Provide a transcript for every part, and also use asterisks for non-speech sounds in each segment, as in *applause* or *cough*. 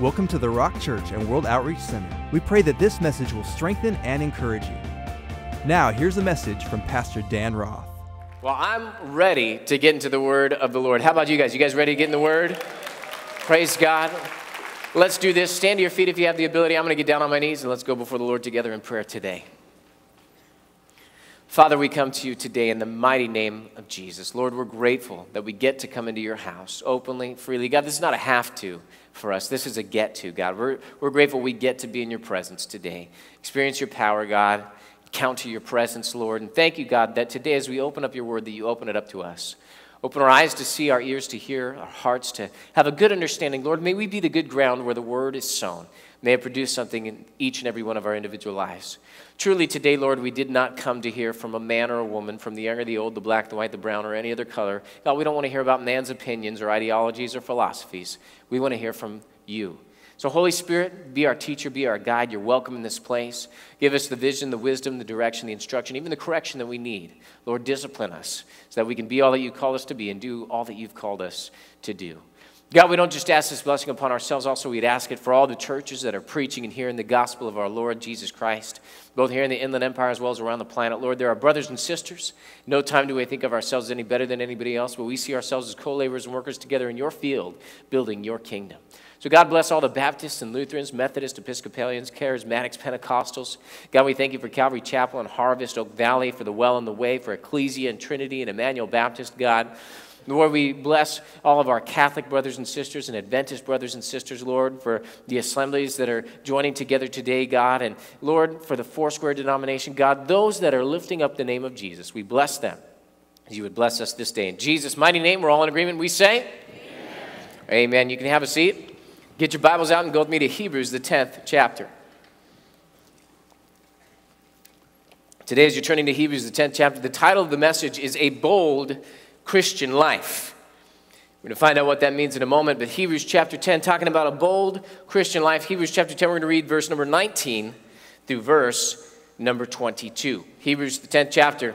Welcome to the Rock Church and World Outreach Center. We pray that this message will strengthen and encourage you. Now, here's a message from Pastor Dan Roth. Well, I'm ready to get into the word of the Lord. How about you guys? You guys ready to get in the word? Praise God. Let's do this. Stand to your feet if you have the ability. I'm going to get down on my knees and let's go before the Lord together in prayer today. Father, we come to you today in the mighty name of Jesus. Lord, we're grateful that we get to come into your house openly, freely. God, this is not a have to for us. This is a get to, God. We're, we're grateful we get to be in your presence today. Experience your power, God. Count to your presence, Lord. And thank you, God, that today as we open up your word, that you open it up to us. Open our eyes to see, our ears to hear, our hearts to have a good understanding. Lord, may we be the good ground where the word is sown. May it produce something in each and every one of our individual lives. Truly, today, Lord, we did not come to hear from a man or a woman, from the young or the old, the black, the white, the brown, or any other color. God, we don't want to hear about man's opinions or ideologies or philosophies. We want to hear from you. So, Holy Spirit, be our teacher, be our guide. You're welcome in this place. Give us the vision, the wisdom, the direction, the instruction, even the correction that we need. Lord, discipline us so that we can be all that you call us to be and do all that you've called us to do. God, we don't just ask this blessing upon ourselves, also, we'd ask it for all the churches that are preaching and hearing the gospel of our Lord Jesus Christ, both here in the Inland Empire as well as around the planet. Lord, there are brothers and sisters. No time do we think of ourselves any better than anybody else, but we see ourselves as co laborers and workers together in your field, building your kingdom. So, God bless all the Baptists and Lutherans, Methodists, Episcopalians, Charismatics, Pentecostals. God, we thank you for Calvary Chapel and Harvest, Oak Valley, for the Well and the Way, for Ecclesia and Trinity and Emmanuel Baptist, God. Lord, we bless all of our Catholic brothers and sisters and Adventist brothers and sisters, Lord, for the assemblies that are joining together today, God. And Lord, for the Foursquare denomination, God, those that are lifting up the name of Jesus, we bless them as you would bless us this day. In Jesus' mighty name, we're all in agreement. We say, Amen. Amen. You can have a seat. Get your Bibles out and go with me to Hebrews, the 10th chapter. Today, as you're turning to Hebrews, the 10th chapter, the title of the message is A Bold Christian life. We're going to find out what that means in a moment, but Hebrews chapter 10, talking about a bold Christian life. Hebrews chapter 10, we're going to read verse number 19 through verse number 22. Hebrews, the 10th chapter,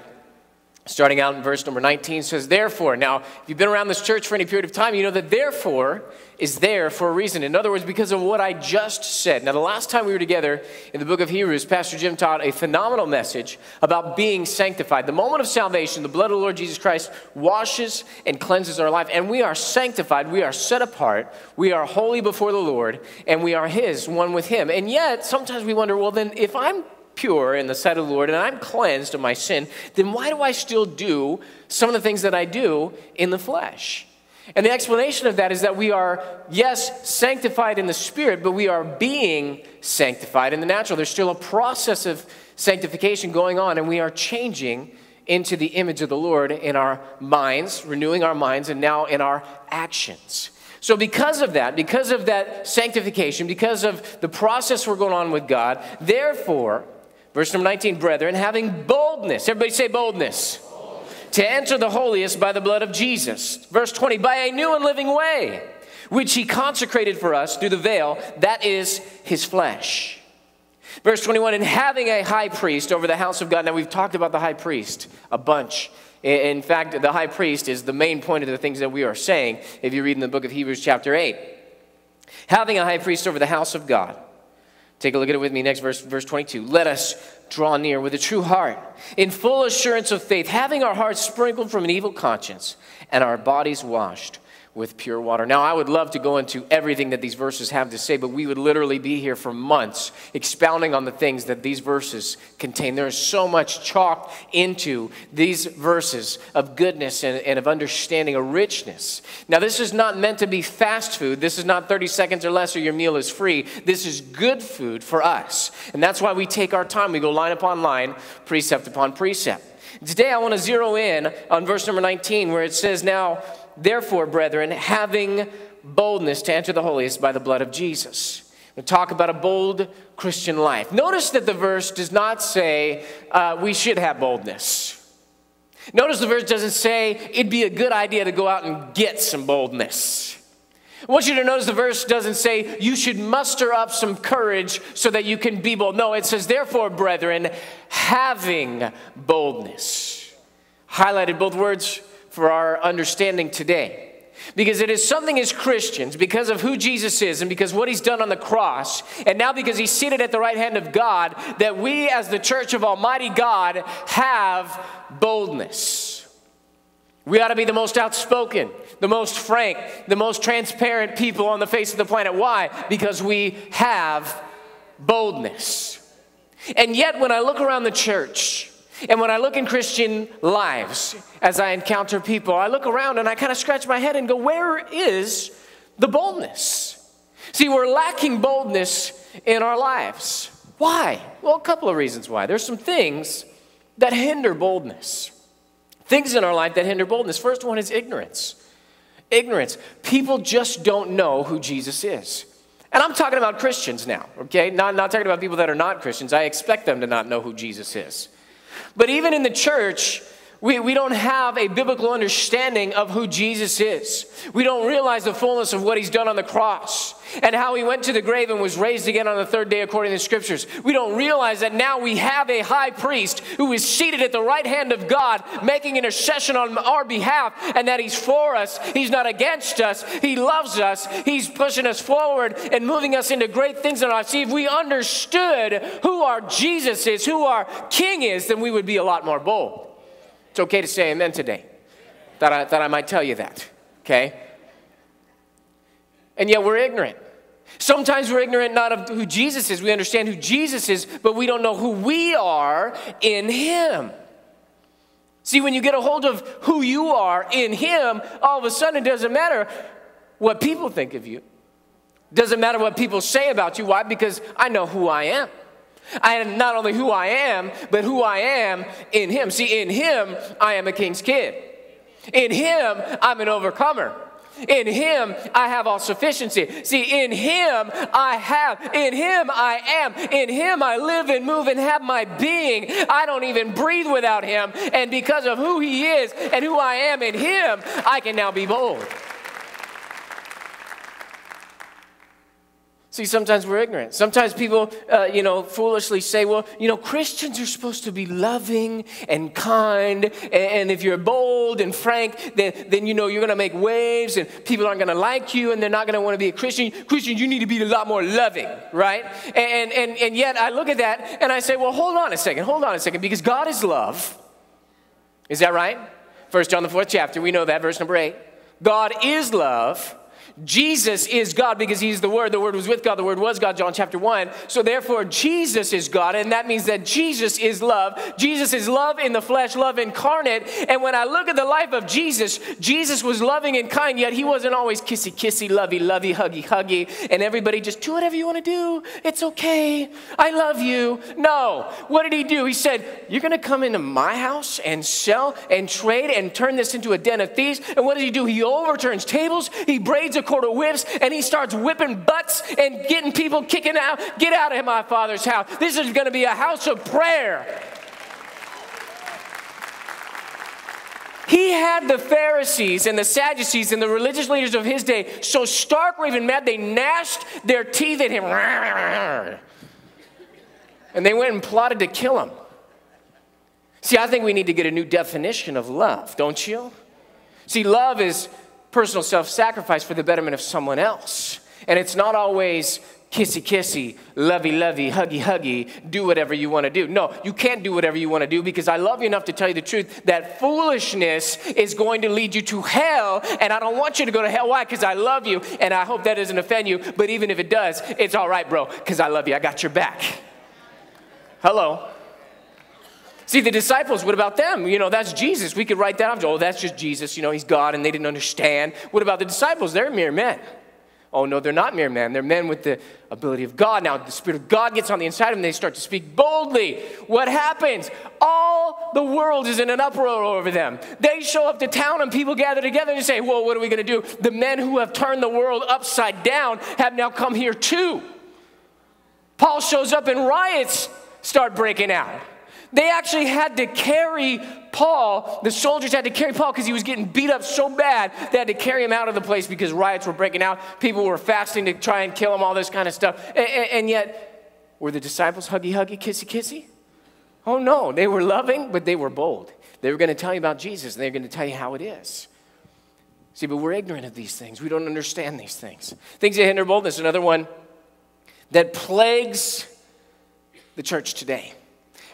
starting out in verse number 19, says, Therefore, now, if you've been around this church for any period of time, you know that therefore is there for a reason. In other words, because of what I just said. Now, the last time we were together in the book of Hebrews, Pastor Jim taught a phenomenal message about being sanctified. The moment of salvation, the blood of the Lord Jesus Christ washes and cleanses our life, and we are sanctified. We are set apart. We are holy before the Lord, and we are His, one with Him. And yet, sometimes we wonder, well, then, if I'm pure in the sight of the Lord and I'm cleansed of my sin, then why do I still do some of the things that I do in the flesh? And the explanation of that is that we are, yes, sanctified in the spirit, but we are being sanctified in the natural. There's still a process of sanctification going on, and we are changing into the image of the Lord in our minds, renewing our minds, and now in our actions. So, because of that, because of that sanctification, because of the process we're going on with God, therefore, verse number 19, brethren, having boldness, everybody say boldness to enter the holiest by the blood of Jesus. Verse 20, by a new and living way, which he consecrated for us through the veil, that is his flesh. Verse 21, and having a high priest over the house of God. Now, we've talked about the high priest a bunch. In fact, the high priest is the main point of the things that we are saying if you read in the book of Hebrews, chapter 8. Having a high priest over the house of God. Take a look at it with me next verse, verse 22. Let us draw near with a true heart, in full assurance of faith, having our hearts sprinkled from an evil conscience and our bodies washed with pure water. Now, I would love to go into everything that these verses have to say, but we would literally be here for months expounding on the things that these verses contain. There is so much chalked into these verses of goodness and, and of understanding, a richness. Now, this is not meant to be fast food. This is not 30 seconds or less or your meal is free. This is good food for us. And that's why we take our time. We go line upon line, precept upon precept. Today, I want to zero in on verse number 19, where it says, Now, Therefore, brethren, having boldness to enter the holiest by the blood of Jesus. We talk about a bold Christian life. Notice that the verse does not say uh, we should have boldness. Notice the verse doesn't say it'd be a good idea to go out and get some boldness. I want you to notice the verse doesn't say you should muster up some courage so that you can be bold. No, it says, therefore, brethren, having boldness. Highlighted both words for our understanding today. Because it is something as Christians, because of who Jesus is and because what he's done on the cross, and now because he's seated at the right hand of God, that we as the church of Almighty God have boldness. We ought to be the most outspoken, the most frank, the most transparent people on the face of the planet. Why? Because we have boldness. And yet, when I look around the church, and when I look in Christian lives, as I encounter people, I look around and I kind of scratch my head and go, where is the boldness? See, we're lacking boldness in our lives. Why? Well, a couple of reasons why. There's some things that hinder boldness. Things in our life that hinder boldness. First one is ignorance. Ignorance. People just don't know who Jesus is. And I'm talking about Christians now, okay? Not, not talking about people that are not Christians. I expect them to not know who Jesus is. But even in the church, we, we don't have a biblical understanding of who Jesus is. We don't realize the fullness of what he's done on the cross and how he went to the grave and was raised again on the third day according to the scriptures. We don't realize that now we have a high priest who is seated at the right hand of God making intercession on our behalf and that he's for us. He's not against us. He loves us. He's pushing us forward and moving us into great things in our life. See, if we understood who our Jesus is, who our King is, then we would be a lot more bold. It's okay to say amen today. That I, that I might tell you that, okay? And yet we're ignorant. Sometimes we're ignorant not of who Jesus is. We understand who Jesus is, but we don't know who we are in Him. See, when you get a hold of who you are in Him, all of a sudden it doesn't matter what people think of you. Doesn't matter what people say about you. Why? Because I know who I am. I am not only who I am, but who I am in Him. See, in Him, I am a king's kid. In Him, I'm an overcomer. In Him, I have all sufficiency. See, in Him, I have. In Him, I am. In Him, I live and move and have my being. I don't even breathe without Him. And because of who He is and who I am in Him, I can now be bold. See, sometimes we're ignorant. Sometimes people, uh, you know, foolishly say, well, you know, Christians are supposed to be loving and kind. And, and if you're bold and frank, then, then you know, you're going to make waves and people aren't going to like you and they're not going to want to be a Christian. Christians, you need to be a lot more loving, right? And, and, and yet I look at that and I say, well, hold on a second, hold on a second, because God is love. Is that right? First John, the fourth chapter, we know that, verse number eight. God is love. Jesus is God because he's the Word. The Word was with God. The Word was God, John chapter 1. So therefore, Jesus is God, and that means that Jesus is love. Jesus is love in the flesh, love incarnate. And when I look at the life of Jesus, Jesus was loving and kind, yet he wasn't always kissy, kissy, lovey, lovey, huggy, huggy, and everybody just do whatever you want to do. It's okay. I love you. No. What did he do? He said, You're going to come into my house and sell and trade and turn this into a den of thieves. And what does he do? He overturns tables, he braids a cord of whips and he starts whipping butts and getting people kicking out. Get out of my father's house. This is going to be a house of prayer. He had the Pharisees and the Sadducees and the religious leaders of his day so stark raving mad they gnashed their teeth at him. And they went and plotted to kill him. See, I think we need to get a new definition of love, don't you? See, love is personal self sacrifice for the betterment of someone else. And it's not always kissy kissy, lovey lovey, huggy huggy, do whatever you want to do. No, you can't do whatever you want to do because I love you enough to tell you the truth that foolishness is going to lead you to hell. And I don't want you to go to hell. Why? Because I love you and I hope that doesn't offend you. But even if it does, it's all right, bro, because I love you. I got your back. Hello. See, the disciples, what about them? You know, that's Jesus. We could write that off. Oh, that's just Jesus. You know, he's God and they didn't understand. What about the disciples? They're mere men. Oh, no, they're not mere men. They're men with the ability of God. Now, the Spirit of God gets on the inside of them. They start to speak boldly. What happens? All the world is in an uproar over them. They show up to town and people gather together and say, Well, what are we going to do? The men who have turned the world upside down have now come here too. Paul shows up and riots start breaking out. They actually had to carry Paul, the soldiers had to carry Paul because he was getting beat up so bad, they had to carry him out of the place because riots were breaking out. People were fasting to try and kill him, all this kind of stuff. And, and yet, were the disciples huggy, huggy, kissy, kissy? Oh no, they were loving, but they were bold. They were going to tell you about Jesus, and they were going to tell you how it is. See, but we're ignorant of these things. We don't understand these things. Things that hinder boldness. Another one that plagues the church today,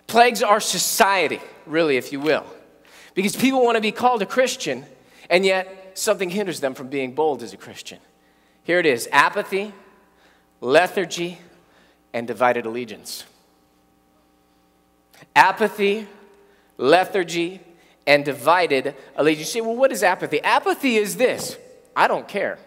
plagues our society, really, if you will. Because people want to be called a Christian, and yet something hinders them from being bold as a Christian. Here it is apathy, lethargy, and divided allegiance. Apathy, lethargy, and divided allegiance. You say, well, what is apathy? Apathy is this I don't care.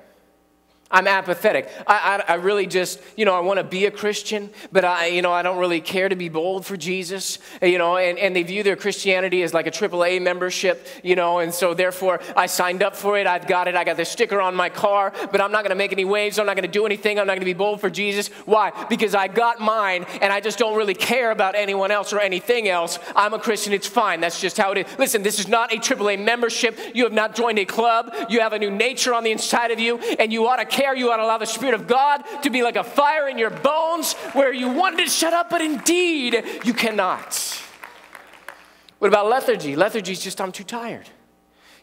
I'm apathetic. I, I, I, really just, you know, I want to be a Christian, but I, you know, I don't really care to be bold for Jesus, you know, and, and they view their Christianity as like a AAA membership, you know, and so therefore I signed up for it. I've got it. I got the sticker on my car, but I'm not going to make any waves. I'm not going to do anything. I'm not going to be bold for Jesus. Why? Because I got mine and I just don't really care about anyone else or anything else. I'm a Christian. It's fine. That's just how it is. Listen, this is not a AAA membership. You have not joined a club. You have a new nature on the inside of you, and you ought to You ought to allow the Spirit of God to be like a fire in your bones where you wanted to shut up, but indeed you cannot. What about lethargy? Lethargy is just I'm too tired.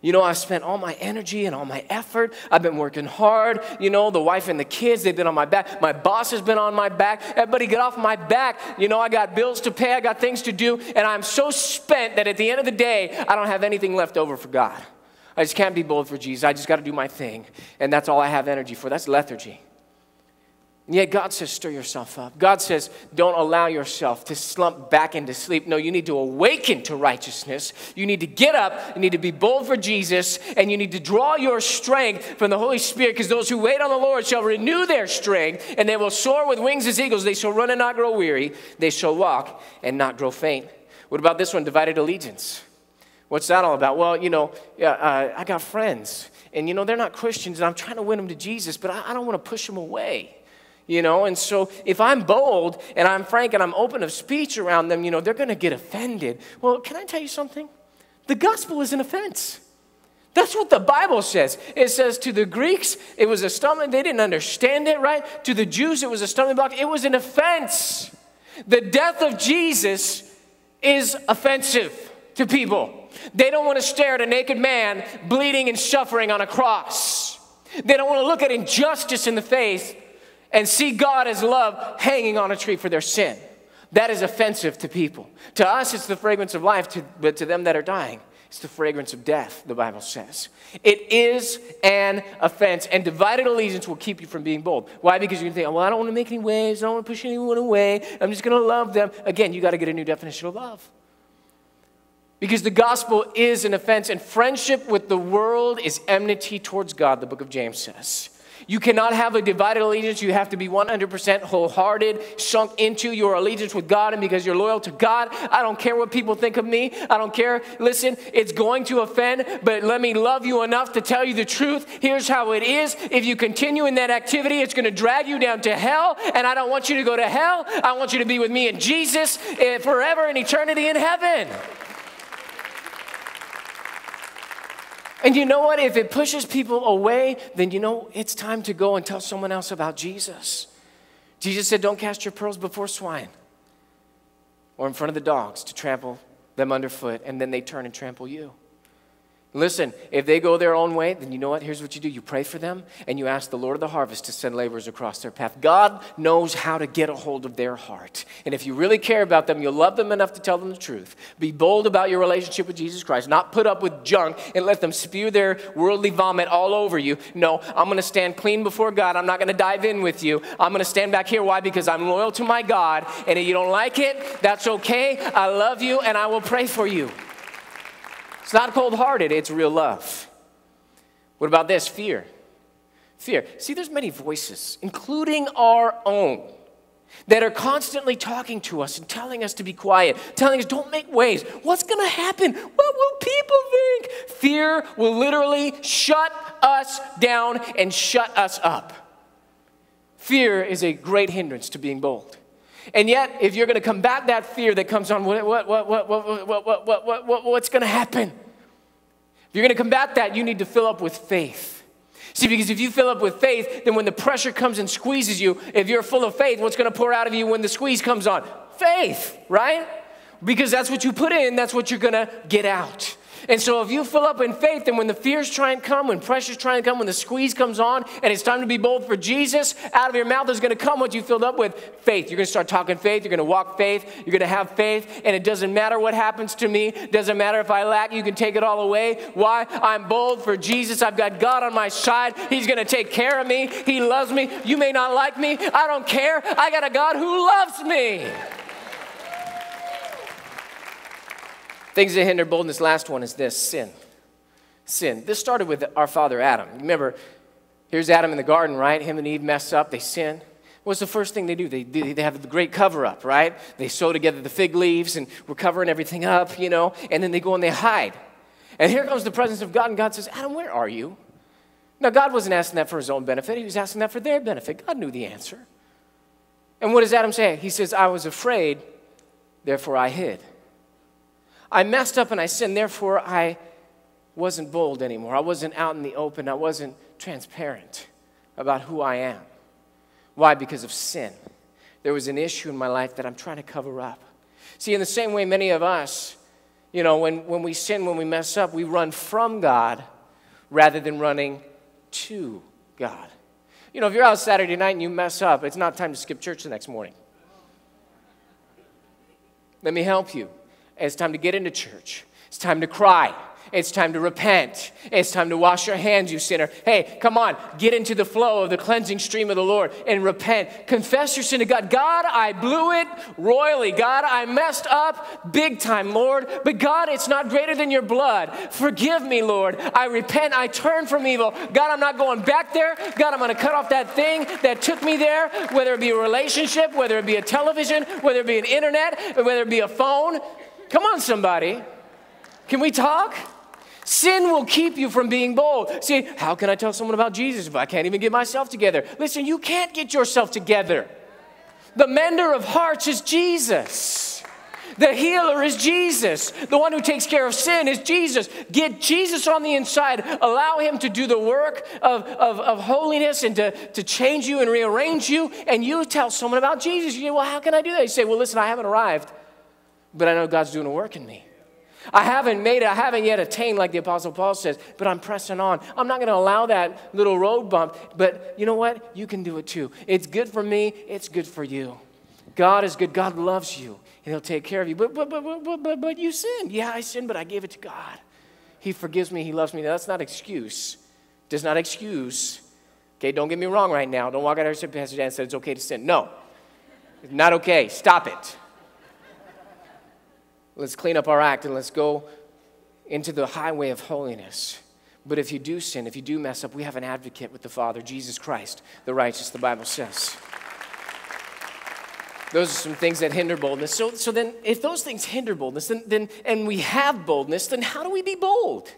You know, I've spent all my energy and all my effort. I've been working hard. You know, the wife and the kids, they've been on my back. My boss has been on my back. Everybody get off my back. You know, I got bills to pay, I got things to do, and I'm so spent that at the end of the day, I don't have anything left over for God. I just can't be bold for Jesus. I just got to do my thing. And that's all I have energy for. That's lethargy. And yet God says, stir yourself up. God says, don't allow yourself to slump back into sleep. No, you need to awaken to righteousness. You need to get up. You need to be bold for Jesus. And you need to draw your strength from the Holy Spirit because those who wait on the Lord shall renew their strength and they will soar with wings as eagles. They shall run and not grow weary. They shall walk and not grow faint. What about this one? Divided allegiance. What's that all about? Well, you know, uh, I got friends, and you know, they're not Christians, and I'm trying to win them to Jesus, but I, I don't want to push them away. You know, and so if I'm bold and I'm frank and I'm open of speech around them, you know, they're going to get offended. Well, can I tell you something? The gospel is an offense. That's what the Bible says. It says to the Greeks, it was a stumbling, they didn't understand it, right? To the Jews, it was a stumbling block. It was an offense. The death of Jesus is offensive to people. They don't want to stare at a naked man bleeding and suffering on a cross. They don't want to look at injustice in the face and see God as love hanging on a tree for their sin. That is offensive to people. To us, it's the fragrance of life, but to them that are dying, it's the fragrance of death, the Bible says. It is an offense, and divided allegiance will keep you from being bold. Why? Because you can think, oh, well, I don't want to make any waves, I don't want to push anyone away, I'm just going to love them. Again, you got to get a new definition of love. Because the gospel is an offense, and friendship with the world is enmity towards God, the book of James says. You cannot have a divided allegiance. You have to be 100% wholehearted, sunk into your allegiance with God. And because you're loyal to God, I don't care what people think of me. I don't care. Listen, it's going to offend, but let me love you enough to tell you the truth. Here's how it is. If you continue in that activity, it's going to drag you down to hell. And I don't want you to go to hell. I want you to be with me in Jesus eh, forever in eternity in heaven. And you know what? If it pushes people away, then you know it's time to go and tell someone else about Jesus. Jesus said, Don't cast your pearls before swine or in front of the dogs to trample them underfoot, and then they turn and trample you. Listen, if they go their own way, then you know what? Here's what you do you pray for them and you ask the Lord of the harvest to send laborers across their path. God knows how to get a hold of their heart. And if you really care about them, you'll love them enough to tell them the truth. Be bold about your relationship with Jesus Christ, not put up with junk and let them spew their worldly vomit all over you. No, I'm going to stand clean before God. I'm not going to dive in with you. I'm going to stand back here. Why? Because I'm loyal to my God. And if you don't like it, that's okay. I love you and I will pray for you. It's not cold hearted, it's real love. What about this? Fear. Fear. See, there's many voices, including our own, that are constantly talking to us and telling us to be quiet, telling us, don't make waves. What's going to happen? What will people think? Fear will literally shut us down and shut us up. Fear is a great hindrance to being bold. And yet, if you're going to combat that fear that comes on, what, what, what, what, what, what, what, what, what, what's going to happen? If you're going to combat that, you need to fill up with faith. See, because if you fill up with faith, then when the pressure comes and squeezes you, if you're full of faith, what's going to pour out of you when the squeeze comes on? Faith, right? Because that's what you put in, that's what you're going to get out. And so if you fill up in faith, then when the fears try and come, when pressure's trying to come, when the squeeze comes on, and it's time to be bold for Jesus, out of your mouth is going to come what you filled up with faith. You're going to start talking faith. You're going to walk faith. You're going to have faith. And it doesn't matter what happens to me. Doesn't matter if I lack. You can take it all away. Why? I'm bold for Jesus. I've got God on my side. He's going to take care of me. He loves me. You may not like me. I don't care. I got a God who loves me. Things that hinder boldness. Last one is this sin. Sin. This started with our father Adam. Remember, here's Adam in the garden, right? Him and Eve mess up, they sin. What's the first thing they do? They, they have the great cover up, right? They sew together the fig leaves and we're covering everything up, you know, and then they go and they hide. And here comes the presence of God, and God says, Adam, where are you? Now, God wasn't asking that for his own benefit, he was asking that for their benefit. God knew the answer. And what does Adam say? He says, I was afraid, therefore I hid. I messed up and I sinned, therefore I wasn't bold anymore. I wasn't out in the open. I wasn't transparent about who I am. Why? Because of sin. There was an issue in my life that I'm trying to cover up. See, in the same way, many of us, you know, when, when we sin, when we mess up, we run from God rather than running to God. You know, if you're out Saturday night and you mess up, it's not time to skip church the next morning. Let me help you. It's time to get into church. It's time to cry. It's time to repent. It's time to wash your hands, you sinner. Hey, come on, get into the flow of the cleansing stream of the Lord and repent. Confess your sin to God. God, I blew it royally. God, I messed up big time, Lord. But God, it's not greater than your blood. Forgive me, Lord. I repent. I turn from evil. God, I'm not going back there. God, I'm going to cut off that thing that took me there, whether it be a relationship, whether it be a television, whether it be an internet, whether it be a phone. Come on, somebody. Can we talk? Sin will keep you from being bold. See, how can I tell someone about Jesus if I can't even get myself together? Listen, you can't get yourself together. The mender of hearts is Jesus. The healer is Jesus. The one who takes care of sin is Jesus. Get Jesus on the inside. Allow him to do the work of, of, of holiness and to, to change you and rearrange you. And you tell someone about Jesus. You say, Well, how can I do that? You say, Well, listen, I haven't arrived but I know God's doing a work in me. I haven't made it, I haven't yet attained, like the Apostle Paul says, but I'm pressing on. I'm not going to allow that little road bump, but you know what? You can do it too. It's good for me, it's good for you. God is good, God loves you, and He'll take care of you. But, but, but, but, but, but you sinned. Yeah, I sinned, but I gave it to God. He forgives me, He loves me. Now, that's not excuse. Does not excuse. Okay, don't get me wrong right now. Don't walk out here and say, Pastor Dan said it's okay to sin. No, it's not okay. Stop it. Let's clean up our act and let's go into the highway of holiness. But if you do sin, if you do mess up, we have an advocate with the Father, Jesus Christ, the righteous, the Bible says. Those are some things that hinder boldness. So, so then, if those things hinder boldness, then, then, and we have boldness, then how do we be bold?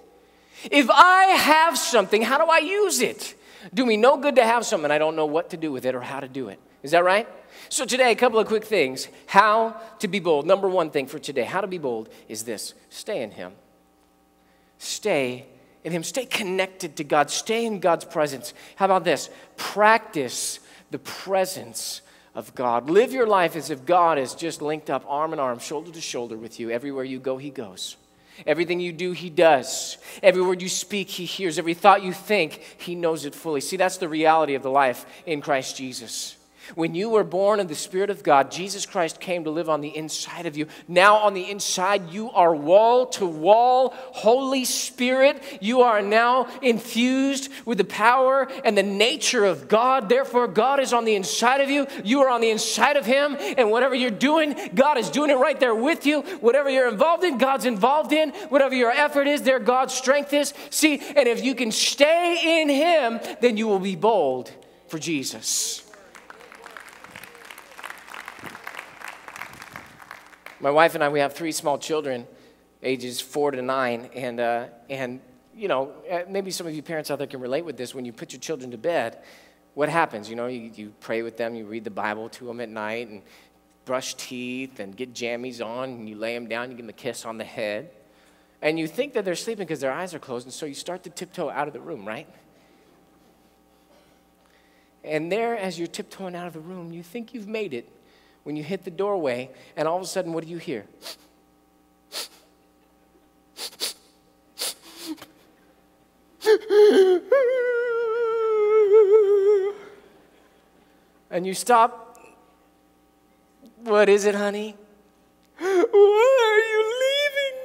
If I have something, how do I use it? Do me no good to have something, I don't know what to do with it or how to do it. Is that right? So, today, a couple of quick things. How to be bold. Number one thing for today, how to be bold is this stay in Him. Stay in Him. Stay connected to God. Stay in God's presence. How about this? Practice the presence of God. Live your life as if God is just linked up arm in arm, shoulder to shoulder with you. Everywhere you go, He goes. Everything you do, He does. Every word you speak, He hears. Every thought you think, He knows it fully. See, that's the reality of the life in Christ Jesus. When you were born of the Spirit of God, Jesus Christ came to live on the inside of you. Now, on the inside, you are wall to wall, Holy Spirit. You are now infused with the power and the nature of God. Therefore, God is on the inside of you. You are on the inside of Him. And whatever you're doing, God is doing it right there with you. Whatever you're involved in, God's involved in. Whatever your effort is, there God's strength is. See, and if you can stay in Him, then you will be bold for Jesus. My wife and I, we have three small children, ages four to nine, and, uh, and you know, uh, maybe some of you parents out there can relate with this. When you put your children to bed, what happens? You know, you, you pray with them, you read the Bible to them at night, and brush teeth, and get jammies on, and you lay them down, you give them a kiss on the head. And you think that they're sleeping because their eyes are closed, and so you start to tiptoe out of the room, right? And there, as you're tiptoeing out of the room, you think you've made it when you hit the doorway, and all of a sudden, what do you hear? and you stop. What is it, honey? Why are you leaving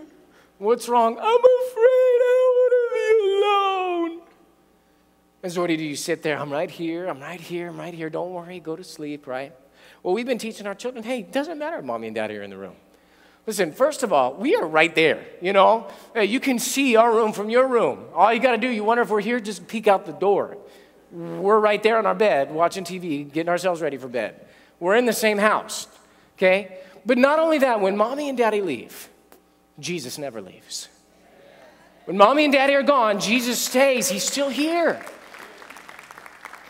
me? What's wrong? I'm afraid. And so what do you sit there. I'm right here. I'm right here. I'm right here. Don't worry. Go to sleep, right? Well, we've been teaching our children hey, it doesn't matter if mommy and daddy are in the room. Listen, first of all, we are right there, you know? You can see our room from your room. All you got to do, you wonder if we're here, just peek out the door. We're right there on our bed watching TV, getting ourselves ready for bed. We're in the same house, okay? But not only that, when mommy and daddy leave, Jesus never leaves. When mommy and daddy are gone, Jesus stays. He's still here.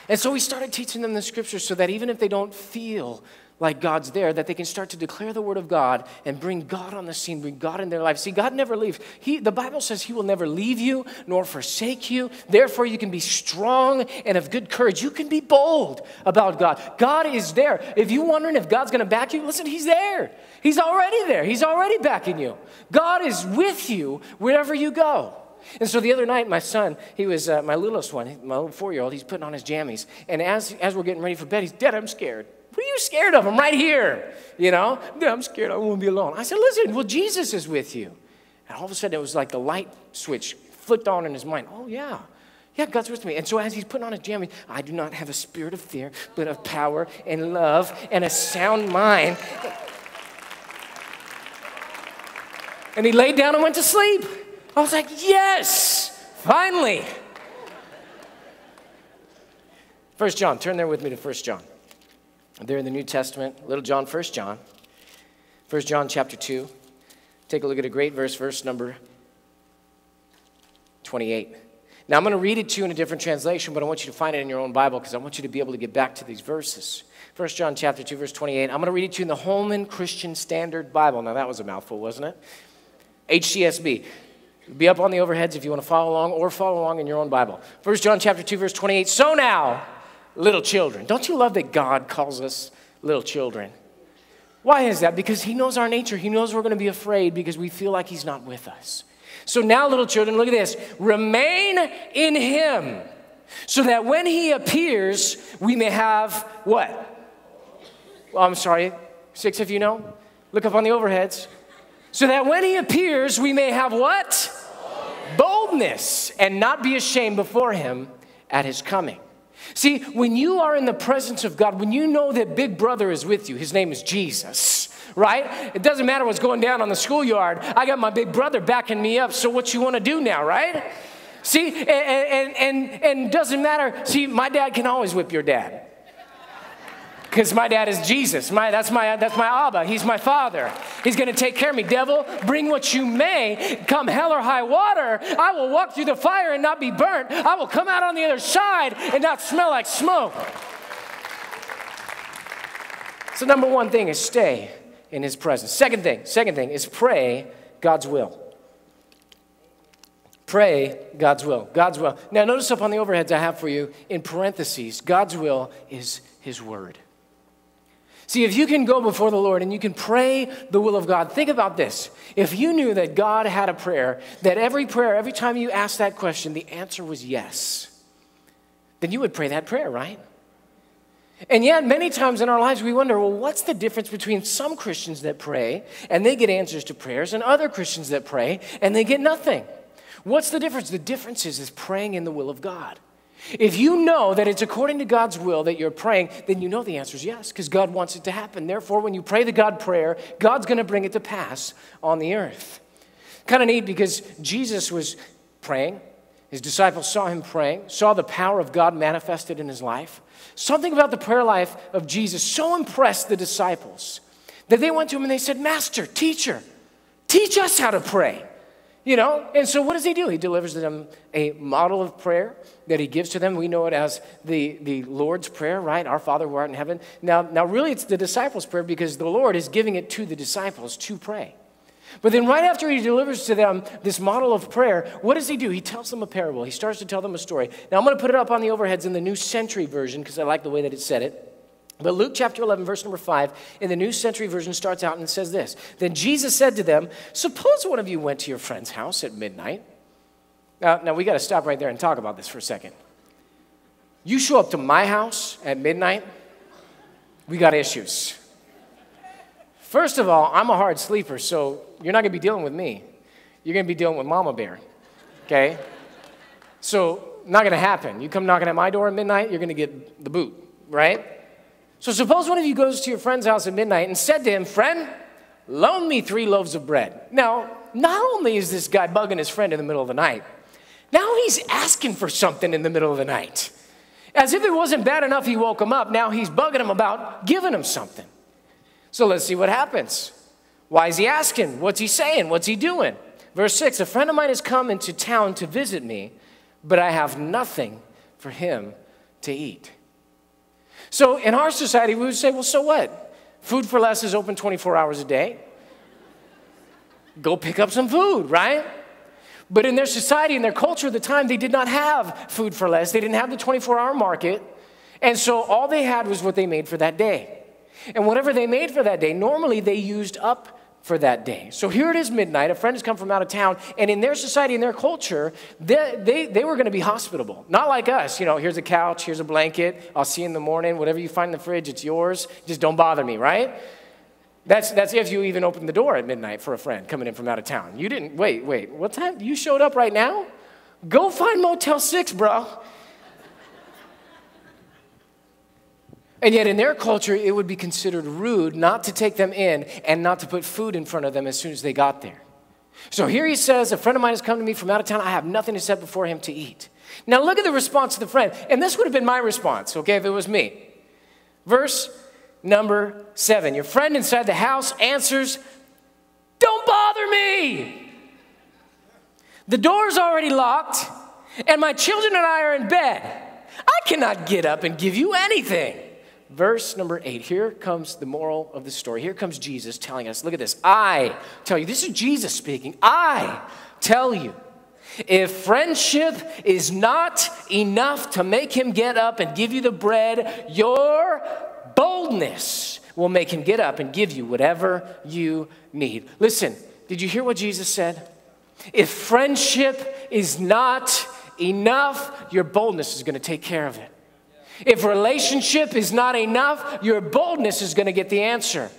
And so we started teaching them the scriptures so that even if they don't feel like God's there, that they can start to declare the word of God and bring God on the scene, bring God in their life. See, God never leaves. He, the Bible says He will never leave you nor forsake you. Therefore, you can be strong and of good courage. You can be bold about God. God is there. If you're wondering if God's going to back you, listen, He's there. He's already there. He's already backing you. God is with you wherever you go. And so the other night, my son, he was uh, my littlest one, my little four year old, he's putting on his jammies. And as, as we're getting ready for bed, he's dead, I'm scared. What are you scared of? I'm right here. You know, I'm scared. I won't be alone. I said, listen, well, Jesus is with you. And all of a sudden, it was like the light switch flipped on in his mind. Oh, yeah. Yeah, God's with me. And so as he's putting on his jammies, I do not have a spirit of fear, but of power and love and a sound mind. And he laid down and went to sleep. I was like, yes, finally. First John, turn there with me to First John. There in the New Testament, little John, First John. First John chapter 2. Take a look at a great verse, verse number 28. Now I'm going to read it to you in a different translation, but I want you to find it in your own Bible because I want you to be able to get back to these verses. 1 John chapter 2, verse 28. I'm going to read it to you in the Holman Christian Standard Bible. Now that was a mouthful, wasn't it? HCSB. Be up on the overheads if you want to follow along or follow along in your own Bible. 1 John chapter 2, verse 28. So now, little children. Don't you love that God calls us little children? Why is that? Because He knows our nature. He knows we're going to be afraid because we feel like He's not with us. So now, little children, look at this remain in Him so that when He appears, we may have what? Well, I'm sorry, six of you know? Look up on the overheads. So that when He appears, we may have what? Boldness and not be ashamed before Him at His coming. See, when you are in the presence of God, when you know that Big Brother is with you, his name is Jesus, right? It doesn't matter what's going down on the schoolyard. I got my big brother backing me up, so what you want to do now, right? See, and, and, and, and doesn't matter. See, my dad can always whip your dad because my dad is Jesus. My, that's, my, that's my Abba. He's my father. He's going to take care of me. Devil, bring what you may. Come hell or high water, I will walk through the fire and not be burnt. I will come out on the other side and not smell like smoke. So, number one thing is stay in his presence. Second thing, second thing is pray God's will. Pray God's will. God's will. Now, notice up on the overheads I have for you in parentheses God's will is his word. See, if you can go before the Lord and you can pray the will of God, think about this. If you knew that God had a prayer, that every prayer, every time you asked that question, the answer was yes, then you would pray that prayer, right? And yet, many times in our lives, we wonder well, what's the difference between some Christians that pray and they get answers to prayers and other Christians that pray and they get nothing? What's the difference? The difference is, is praying in the will of God. If you know that it's according to God's will that you're praying, then you know the answer is yes, because God wants it to happen. Therefore, when you pray the God prayer, God's going to bring it to pass on the earth. Kind of neat because Jesus was praying. His disciples saw him praying, saw the power of God manifested in his life. Something about the prayer life of Jesus so impressed the disciples that they went to him and they said, Master, teacher, teach us how to pray. You know, and so what does he do? He delivers them a model of prayer that he gives to them. We know it as the, the Lord's Prayer, right? Our Father who art in heaven. Now, now, really, it's the disciples' prayer because the Lord is giving it to the disciples to pray. But then, right after he delivers to them this model of prayer, what does he do? He tells them a parable. He starts to tell them a story. Now, I'm going to put it up on the overheads in the New Century Version because I like the way that it said it. But Luke chapter 11, verse number 5, in the New Century Version starts out and says this Then Jesus said to them, Suppose one of you went to your friend's house at midnight. Now, now we got to stop right there and talk about this for a second. You show up to my house at midnight, we got issues. First of all, I'm a hard sleeper, so you're not gonna be dealing with me. You're gonna be dealing with Mama Bear, okay? So, not gonna happen. You come knocking at my door at midnight, you're gonna get the boot, right? So, suppose one of you goes to your friend's house at midnight and said to him, Friend, loan me three loaves of bread. Now, not only is this guy bugging his friend in the middle of the night, now he's asking for something in the middle of the night. As if it wasn't bad enough he woke him up, now he's bugging him about giving him something. So let's see what happens. Why is he asking? What's he saying? What's he doing? Verse 6 A friend of mine has come into town to visit me, but I have nothing for him to eat. So in our society, we would say, well, so what? Food 4 Less is open 24 hours a day. Go pick up some food, right? But in their society, in their culture at the time, they did not have food for less. They didn't have the 24 hour market. And so all they had was what they made for that day. And whatever they made for that day, normally they used up for that day. So here it is midnight. A friend has come from out of town, and in their society, in their culture, they, they, they were going to be hospitable. Not like us, you know, here's a couch, here's a blanket, I'll see you in the morning, whatever you find in the fridge, it's yours, just don't bother me, right? That's, that's if you even opened the door at midnight for a friend coming in from out of town. You didn't, wait, wait, what time? You showed up right now? Go find Motel 6, bro. And yet, in their culture, it would be considered rude not to take them in and not to put food in front of them as soon as they got there. So here he says, A friend of mine has come to me from out of town. I have nothing to set before him to eat. Now, look at the response of the friend. And this would have been my response, okay, if it was me. Verse number seven. Your friend inside the house answers, Don't bother me. The door's already locked, and my children and I are in bed. I cannot get up and give you anything. Verse number eight. Here comes the moral of the story. Here comes Jesus telling us, look at this. I tell you, this is Jesus speaking. I tell you, if friendship is not enough to make him get up and give you the bread, your boldness will make him get up and give you whatever you need. Listen, did you hear what Jesus said? If friendship is not enough, your boldness is going to take care of it. If relationship is not enough, your boldness is going to get the answer.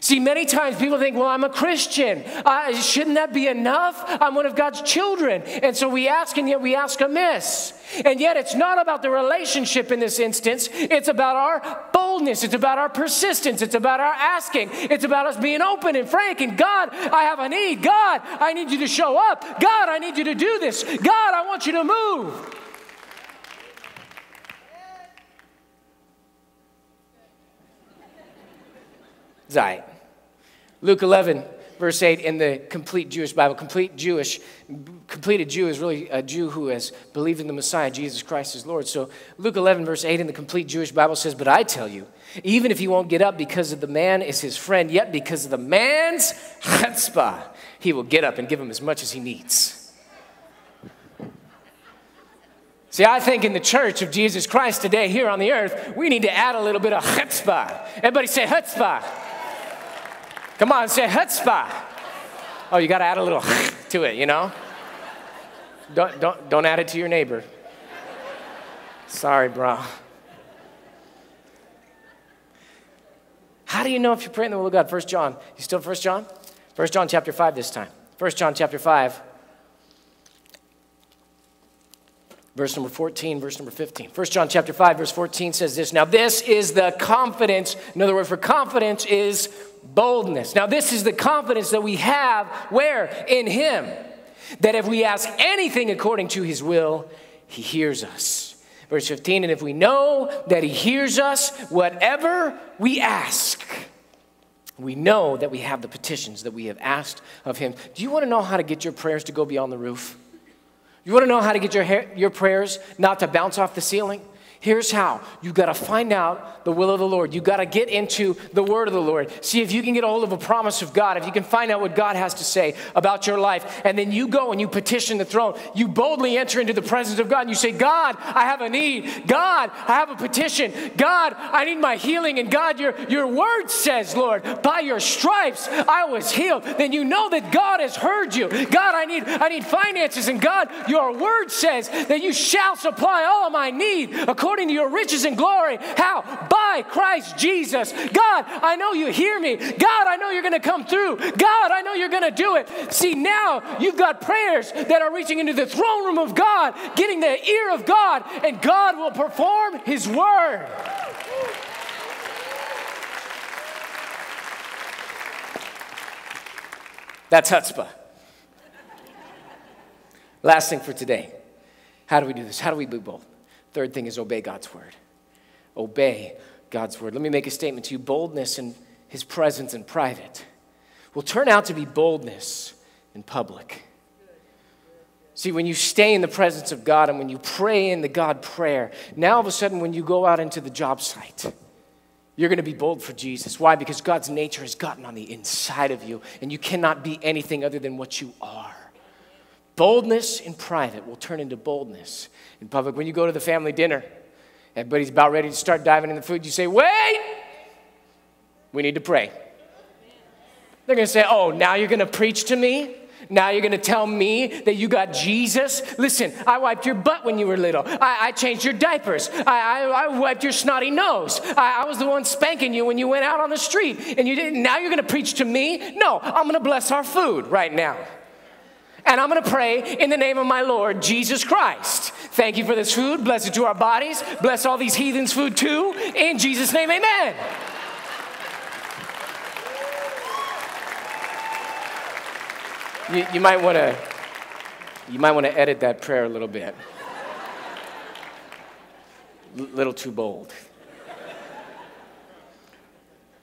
See, many times people think, well, I'm a Christian. Uh, shouldn't that be enough? I'm one of God's children. And so we ask, and yet we ask amiss. And yet it's not about the relationship in this instance. It's about our boldness. It's about our persistence. It's about our asking. It's about us being open and frank. And God, I have a need. God, I need you to show up. God, I need you to do this. God, I want you to move. Zai. Luke 11, verse 8 in the complete Jewish Bible. Complete Jewish, completed Jew is really a Jew who has believed in the Messiah, Jesus Christ as Lord. So Luke 11, verse 8 in the complete Jewish Bible says, But I tell you, even if he won't get up because of the man is his friend, yet because of the man's chutzpah, he will get up and give him as much as he needs. See, I think in the church of Jesus Christ today here on the earth, we need to add a little bit of chutzpah. Everybody say chutzpah. Come on, say chutzpah. Oh, you got to add a little *laughs* to it, you know? Don't, don't, don't add it to your neighbor. Sorry, bro. How do you know if you're praying the will of God? First John. You still First John? First John chapter 5 this time. First John chapter 5. verse number 14 verse number 15 1 john chapter 5 verse 14 says this now this is the confidence another word for confidence is boldness. Now, this is the confidence that we have where? In Him. That if we ask anything according to His will, He hears us. Verse 15, and if we know that He hears us, whatever we ask, we know that we have the petitions that we have asked of Him. Do you want to know how to get your prayers to go beyond the roof? You want to know how to get your, your prayers not to bounce off the ceiling? Here's how you got to find out the will of the Lord. You got to get into the word of the Lord. See if you can get a hold of a promise of God, if you can find out what God has to say about your life. And then you go and you petition the throne. You boldly enter into the presence of God and you say, God, I have a need. God, I have a petition. God, I need my healing. And God, your, your word says, Lord, by your stripes I was healed. Then you know that God has heard you. God, I need, I need finances. And God, your word says that you shall supply all of my need according according to your riches and glory. How? By Christ Jesus. God, I know you hear me. God, I know you're going to come through. God, I know you're going to do it. See, now you've got prayers that are reaching into the throne room of God, getting the ear of God, and God will perform His word. That's chutzpah. Last thing for today. How do we do this? How do we be bold? Third thing is obey God's word. Obey God's word. Let me make a statement to you boldness in his presence in private will turn out to be boldness in public. See, when you stay in the presence of God and when you pray in the God prayer, now all of a sudden, when you go out into the job site, you're going to be bold for Jesus. Why? Because God's nature has gotten on the inside of you, and you cannot be anything other than what you are. Boldness in private will turn into boldness in public. When you go to the family dinner, everybody's about ready to start diving in the food, you say, Wait, we need to pray. They're going to say, Oh, now you're going to preach to me? Now you're going to tell me that you got Jesus? Listen, I wiped your butt when you were little. I, I changed your diapers. I, I, I, wiped your snotty nose. I, I was the one spanking you when you went out on the street. And you didn't. Now you're going to preach to me? No, I'm going to bless our food right now. And I'm going to pray in the name of my Lord Jesus Christ. Thank you for this food. Bless it to our bodies. Bless all these heathens' food too. In Jesus' name, amen. You, you might want to you might want to edit that prayer a little bit. A little too bold.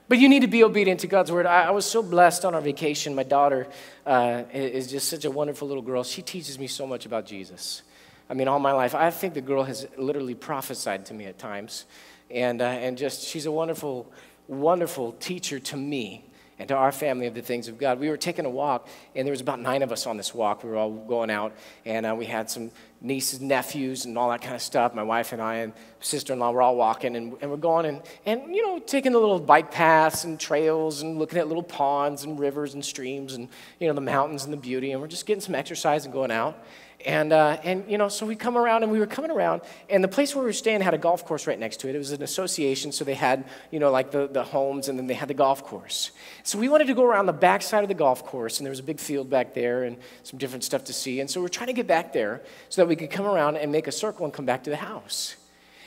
But you need to be obedient to God's word. I, I was so blessed on our vacation. My daughter uh, is just such a wonderful little girl. She teaches me so much about Jesus. I mean, all my life, I think the girl has literally prophesied to me at times. And, uh, and just, she's a wonderful, wonderful teacher to me and to our family of the things of God. We were taking a walk, and there was about nine of us on this walk. We were all going out, and uh, we had some nieces, nephews, and all that kind of stuff. My wife and I and sister-in-law were all walking, and, and we're going and, and, you know, taking the little bike paths and trails and looking at little ponds and rivers and streams and, you know, the mountains and the beauty, and we're just getting some exercise and going out. And, uh, and, you know, so we come around and we were coming around, and the place where we were staying had a golf course right next to it. It was an association, so they had, you know, like the, the homes, and then they had the golf course. So we wanted to go around the back side of the golf course, and there was a big field back there and some different stuff to see. And so we're trying to get back there so that we could come around and make a circle and come back to the house.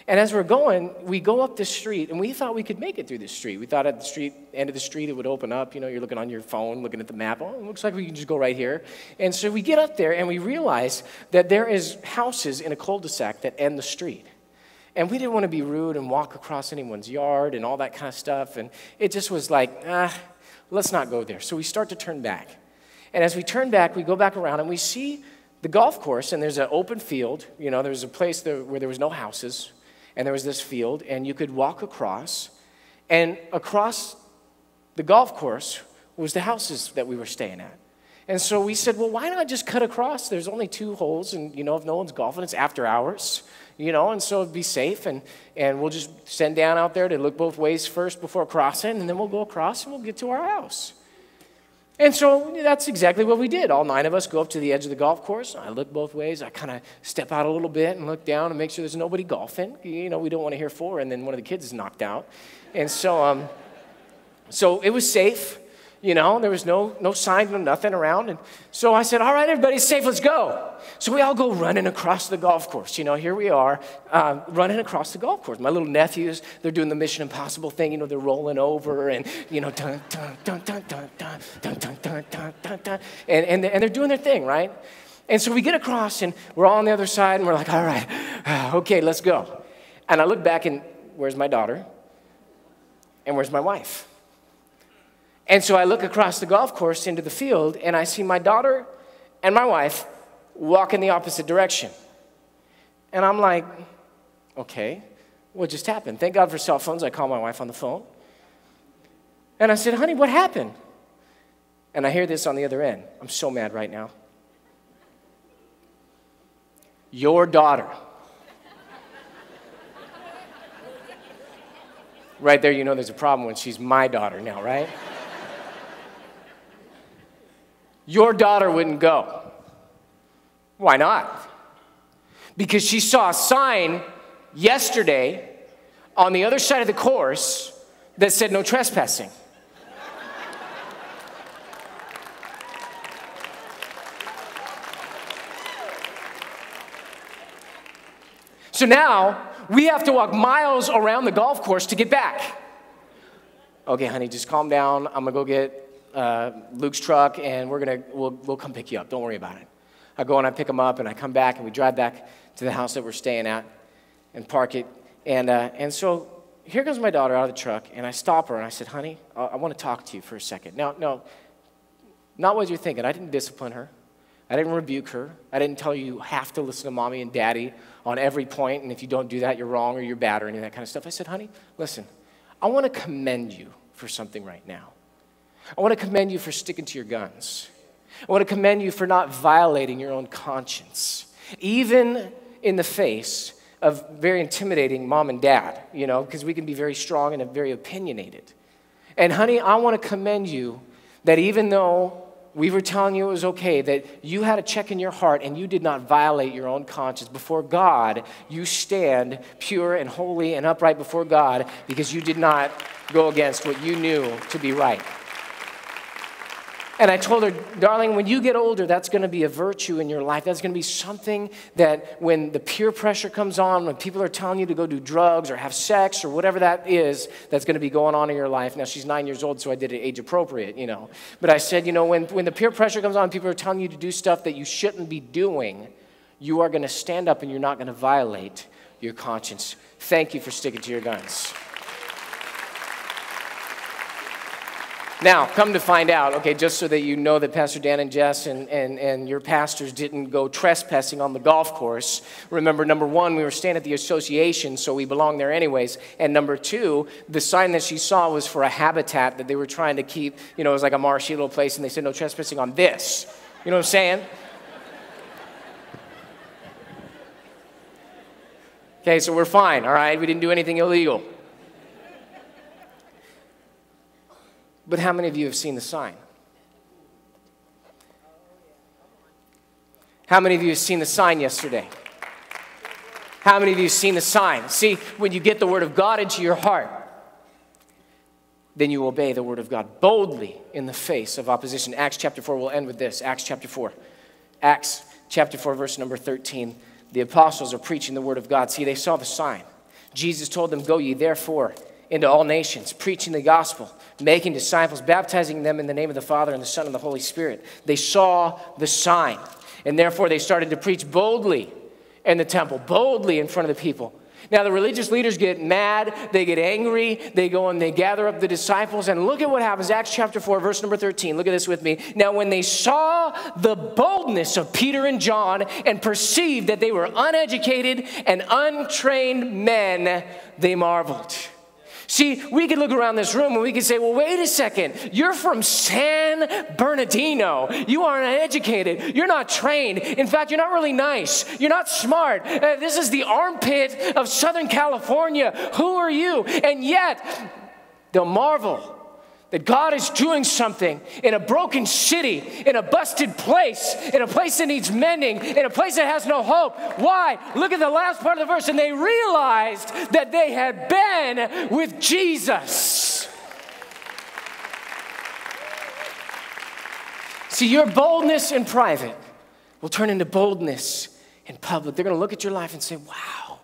And as we're going, we go up the street, and we thought we could make it through the street. We thought at the street end of the street it would open up. You know, you're looking on your phone, looking at the map. Oh, it looks like we can just go right here. And so we get up there, and we realize that there is houses in a cul-de-sac that end the street. And we didn't want to be rude and walk across anyone's yard and all that kind of stuff. And it just was like, ah, let's not go there. So we start to turn back. And as we turn back, we go back around, and we see the golf course, and there's an open field. You know, there's a place there where there was no houses and there was this field, and you could walk across. And across the golf course was the houses that we were staying at. And so we said, well, why not just cut across? There's only two holes, and you know, if no one's golfing, it's after hours, you know, and so it'd be safe. And, and we'll just send down out there to look both ways first before crossing, and then we'll go across and we'll get to our house. And so that's exactly what we did. All nine of us go up to the edge of the golf course. I look both ways. I kind of step out a little bit and look down and make sure there's nobody golfing. You know, we don't want to hear four, and then one of the kids is knocked out. And so, um, so it was safe. You know, there was no, no signs, no nothing around. And so I said, All right, everybody's safe, let's go. So we all go running across the golf course. You know, here we are uh, running across the golf course. My little nephews, they're doing the Mission Impossible thing. You know, they're rolling over and, you know, dun, dun, dun, dun, dun, dun, dun, dun, dun, dun. And, and, and they're doing their thing, right? And so we get across and we're all on the other side and we're like, All right, okay, let's go. And I look back and where's my daughter? And where's my wife? And so I look across the golf course into the field and I see my daughter and my wife walk in the opposite direction. And I'm like, okay, what just happened? Thank God for cell phones. I call my wife on the phone. And I said, honey, what happened? And I hear this on the other end. I'm so mad right now. Your daughter. right there, you know there's a problem when she's my daughter now, right? Your daughter wouldn't go. Why not? Because she saw a sign yesterday on the other side of the course that said no trespassing. So now we have to walk miles around the golf course to get back. Okay, honey, just calm down. I'm gonna go get uh, Luke's truck and we're gonna, we'll, we'll come pick you up. Don't worry about it. I go and I pick him up and I come back and we drive back to the house that we're staying at and park it. And, uh, and so here comes my daughter out of the truck and I stop her and I said, honey, I, I want to talk to you for a second. Now, no, not what you're thinking. I didn't discipline her. I didn't rebuke her. I didn't tell you you have to listen to mommy and daddy on every point, and if you don't do that, you're wrong or you're bad or any of that kind of stuff. I said, honey, listen, I want to commend you for something right now. I want to commend you for sticking to your guns. I want to commend you for not violating your own conscience, even in the face of very intimidating mom and dad, you know, because we can be very strong and very opinionated. And honey, I want to commend you that even though we were telling you it was okay, that you had a check in your heart and you did not violate your own conscience. Before God, you stand pure and holy and upright before God because you did not go against what you knew to be right. And I told her, darling, when you get older, that's going to be a virtue in your life. That's going to be something that when the peer pressure comes on, when people are telling you to go do drugs or have sex or whatever that is, that's going to be going on in your life. Now, she's nine years old, so I did it age appropriate, you know. But I said, you know, when, when the peer pressure comes on, people are telling you to do stuff that you shouldn't be doing, you are going to stand up and you're not going to violate your conscience. Thank you for sticking to your guns. Now, come to find out, okay, just so that you know that Pastor Dan and Jess and, and, and your pastors didn't go trespassing on the golf course. Remember, number one, we were staying at the association, so we belong there anyways. And number two, the sign that she saw was for a habitat that they were trying to keep, you know, it was like a marshy little place, and they said no trespassing on this. You know what I'm saying? Okay, so we're fine, all right? We didn't do anything illegal. But how many of you have seen the sign? How many of you have seen the sign yesterday? How many of you have seen the sign? See, when you get the Word of God into your heart, then you obey the Word of God boldly in the face of opposition. Acts chapter 4, we'll end with this. Acts chapter 4. Acts chapter 4, verse number 13. The apostles are preaching the Word of God. See, they saw the sign. Jesus told them, Go ye therefore into all nations, preaching the gospel, making disciples, baptizing them in the name of the Father and the Son and the Holy Spirit. They saw the sign, and therefore they started to preach boldly in the temple, boldly in front of the people. Now, the religious leaders get mad, they get angry, they go and they gather up the disciples, and look at what happens. Acts chapter 4, verse number 13. Look at this with me. Now, when they saw the boldness of Peter and John and perceived that they were uneducated and untrained men, they marveled. See, we could look around this room and we could say, well, wait a second. You're from San Bernardino. You aren't educated. You're not trained. In fact, you're not really nice. You're not smart. Uh, this is the armpit of Southern California. Who are you? And yet, they'll marvel that God is doing something in a broken city, in a busted place, in a place that needs mending, in a place that has no hope. Why? Look at the last part of the verse. And they realized that they had been with Jesus. See, your boldness in private will turn into boldness in public. They're going to look at your life and say, wow,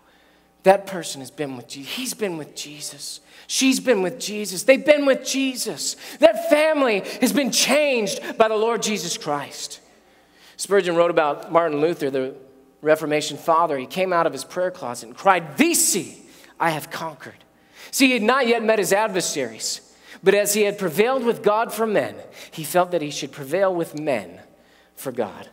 that person has been with Jesus. He's been with Jesus. She's been with Jesus. They've been with Jesus. That family has been changed by the Lord Jesus Christ. Spurgeon wrote about Martin Luther, the Reformation father. He came out of his prayer closet and cried, Vici, I have conquered. See, he had not yet met his adversaries, but as he had prevailed with God for men, he felt that he should prevail with men for God.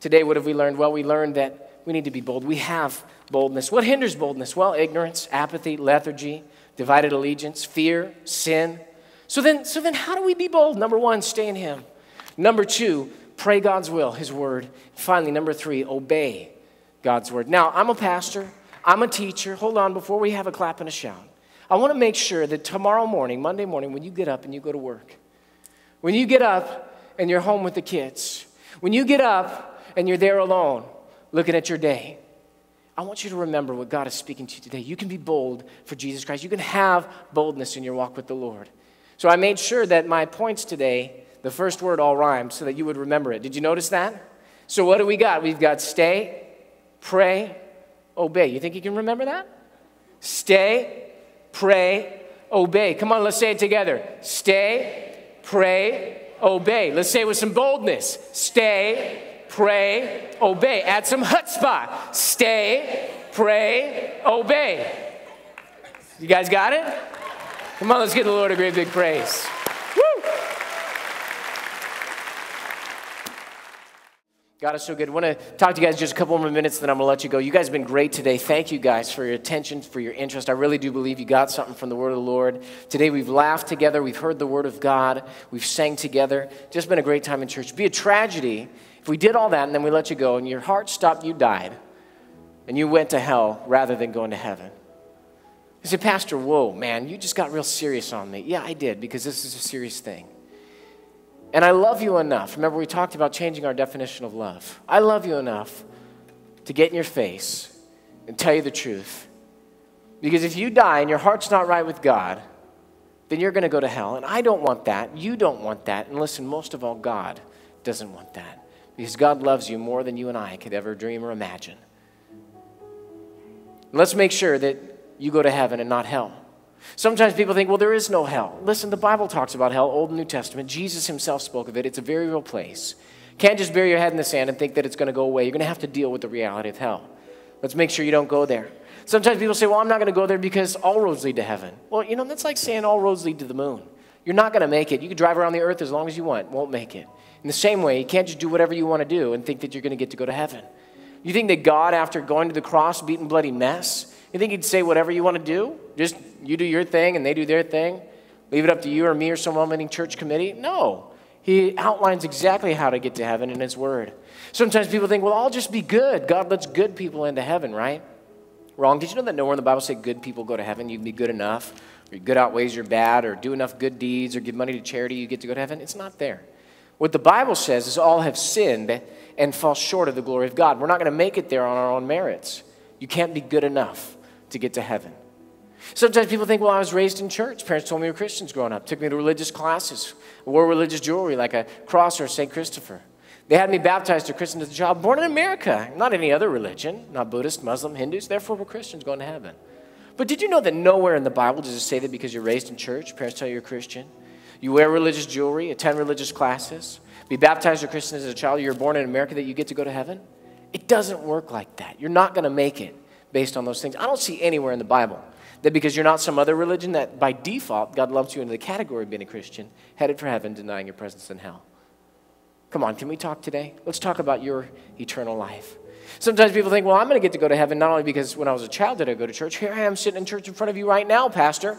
Today, what have we learned? Well, we learned that we need to be bold. We have boldness. What hinders boldness? Well, ignorance, apathy, lethargy, divided allegiance, fear, sin. So then, so then how do we be bold? Number one, stay in Him. Number two, pray God's will, His word. Finally, number three, obey God's word. Now, I'm a pastor, I'm a teacher. Hold on, before we have a clap and a shout, I want to make sure that tomorrow morning, Monday morning, when you get up and you go to work, when you get up and you're home with the kids, when you get up and you're there alone looking at your day, I want you to remember what God is speaking to you today. You can be bold for Jesus Christ. You can have boldness in your walk with the Lord. So I made sure that my points today, the first word all rhymed so that you would remember it. Did you notice that? So what do we got? We've got stay, pray, obey. You think you can remember that? Stay, pray, obey. Come on, let's say it together. Stay, pray, obey. Let's say it with some boldness. Stay, pray, obey. Add some chutzpah. Stay, pray, obey. You guys got it? Come on, let's give the Lord a great big praise. Woo! God is so good. I want to talk to you guys just a couple more minutes, then I'm going to let you go. You guys have been great today. Thank you guys for your attention, for your interest. I really do believe you got something from the Word of the Lord. Today we've laughed together, we've heard the Word of God, we've sang together. Just been a great time in church. Be a tragedy if we did all that and then we let you go and your heart stopped, you died, and you went to hell rather than going to heaven. You say, Pastor, whoa, man, you just got real serious on me. Yeah, I did, because this is a serious thing. And I love you enough. Remember, we talked about changing our definition of love. I love you enough to get in your face and tell you the truth. Because if you die and your heart's not right with God, then you're going to go to hell. And I don't want that. You don't want that. And listen, most of all, God doesn't want that. Because God loves you more than you and I could ever dream or imagine. Let's make sure that you go to heaven and not hell. Sometimes people think, well, there is no hell. Listen, the Bible talks about hell, Old and New Testament. Jesus himself spoke of it. It's a very real place. Can't just bury your head in the sand and think that it's going to go away. You're going to have to deal with the reality of hell. Let's make sure you don't go there. Sometimes people say, well, I'm not going to go there because all roads lead to heaven. Well, you know, that's like saying all roads lead to the moon. You're not going to make it. You can drive around the earth as long as you want, won't make it. In the same way, you can't just do whatever you want to do and think that you're going to get to go to heaven. You think that God, after going to the cross, beating bloody mess, you think he'd say whatever you want to do? Just you do your thing and they do their thing? Leave it up to you or me or some well-meaning church committee? No. He outlines exactly how to get to heaven in his word. Sometimes people think, well, I'll just be good. God lets good people into heaven, right? Wrong. Did you know that nowhere in the Bible say good people go to heaven? You can be good enough, or good outweighs your bad, or do enough good deeds, or give money to charity, you get to go to heaven? It's not there. What the Bible says is all have sinned and fall short of the glory of God. We're not going to make it there on our own merits. You can't be good enough to get to heaven. Sometimes people think, well, I was raised in church. Parents told me we were Christians growing up, took me to religious classes, wore religious jewelry like a cross or St. Christopher. They had me baptized or christened as a child, born in America, not any other religion, not Buddhist, Muslim, Hindus. Therefore, we're Christians going to heaven. But did you know that nowhere in the Bible does it say that because you're raised in church, parents tell you you're a Christian? You wear religious jewelry, attend religious classes, be baptized or Christian as a child, you're born in America, that you get to go to heaven? It doesn't work like that. You're not going to make it based on those things. I don't see anywhere in the Bible that because you're not some other religion, that by default, God lumps you into the category of being a Christian, headed for heaven, denying your presence in hell. Come on, can we talk today? Let's talk about your eternal life. Sometimes people think, well, I'm going to get to go to heaven not only because when I was a child did I go to church. Here I am sitting in church in front of you right now, Pastor.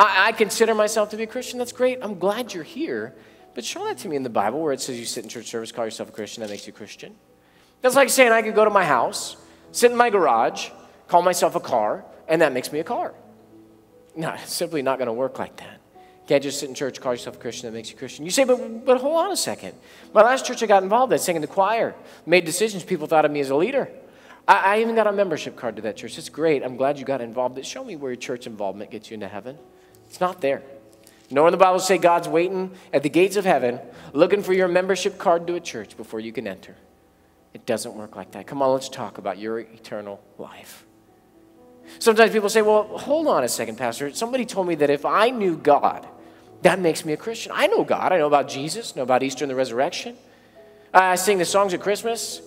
I, I consider myself to be a Christian. That's great. I'm glad you're here. But show that to me in the Bible where it says you sit in church service, call yourself a Christian, that makes you a Christian. That's like saying I could go to my house, sit in my garage, call myself a car, and that makes me a car. No, it's simply not going to work like that. Can't just sit in church, call yourself a Christian, that makes you Christian. You say, but, but hold on a second. My last church I got involved, in the choir, made decisions, people thought of me as a leader. I, I even got a membership card to that church. It's great. I'm glad you got involved. But show me where your church involvement gets you into heaven. It's not there. Nor in the Bible say God's waiting at the gates of heaven, looking for your membership card to a church before you can enter. It doesn't work like that. Come on, let's talk about your eternal life. Sometimes people say, well, hold on a second, Pastor. Somebody told me that if I knew God, that makes me a Christian. I know God. I know about Jesus, know about Easter and the resurrection. I sing the songs at Christmas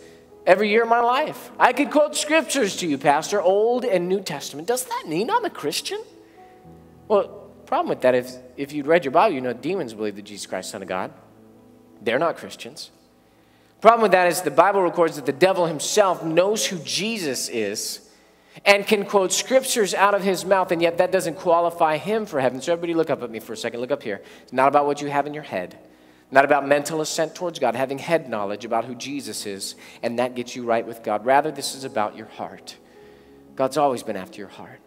every year of my life. I could quote scriptures to you, Pastor, Old and New Testament. Does that mean I'm a Christian? Well, problem with that is if you'd read your Bible, you know demons believe that Jesus Christ is Son of God. They're not Christians. Problem with that is the Bible records that the devil himself knows who Jesus is and can quote scriptures out of his mouth, and yet that doesn't qualify him for heaven. So, everybody, look up at me for a second. Look up here. It's not about what you have in your head, not about mental assent towards God, having head knowledge about who Jesus is, and that gets you right with God. Rather, this is about your heart. God's always been after your heart.